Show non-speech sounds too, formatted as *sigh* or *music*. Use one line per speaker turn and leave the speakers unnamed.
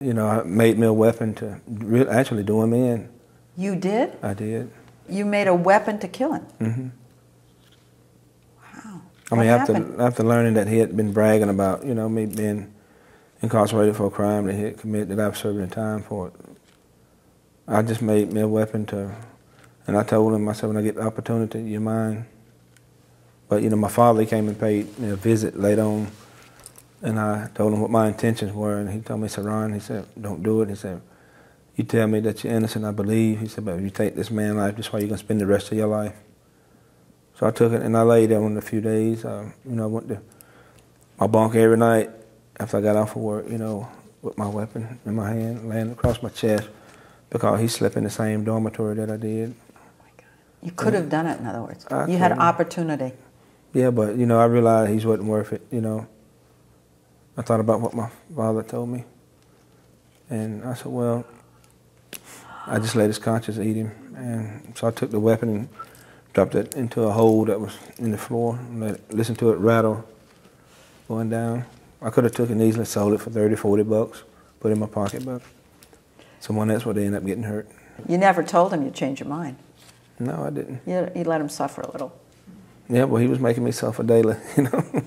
You know, I made me a weapon to re- actually do him in.
You did?
I did.
You made a weapon to kill him?
Mm-hmm.
Wow.
I mean, after
happened?
after learning that he had been bragging about, you know, me being incarcerated for a crime that he had committed, that I've served in time for it, I just made me a weapon to, and I told him, I said, when I get the opportunity, you're mine. But you know, my father came and paid me a visit late on, and I told him what my intentions were, and he told me, he said, Ron, he said, don't do it. He said, you tell me that you're innocent, I believe. He said, but if you take this man's life, this is why you're gonna spend the rest of your life. So I took it and I laid there on a few days. Uh, you know, I went to my bunk every night after I got off of work, you know, with my weapon in my hand, laying across my chest because he slept in the same dormitory that I did.
You could have done it, in other words.
I
you had
couldn't.
opportunity.
Yeah, but, you know, I realized he wasn't worth it, you know. I thought about what my father told me. And I said, well, I just let his conscience eat him. And so I took the weapon and dropped it into a hole that was in the floor and let listened to it rattle going down. I could have took it and easily sold it for 30, 40 bucks, put it in my pocket, but someone else would end up getting hurt.
You never told him you'd change your mind.
No, I didn't.
You, you let him suffer a little.
Yeah, well, he was making me suffer daily, *laughs* you know.